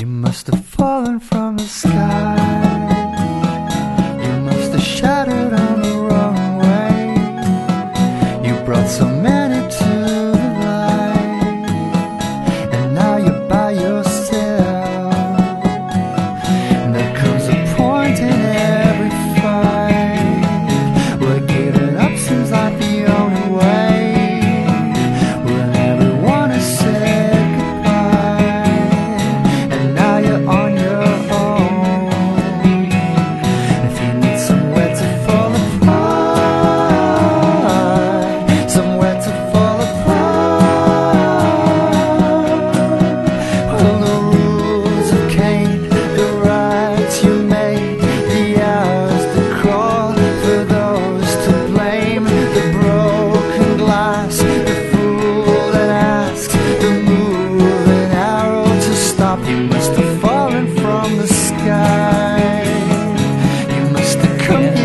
You must have fallen from the sky. You must have shattered on the wrong way. You brought so many. come yeah.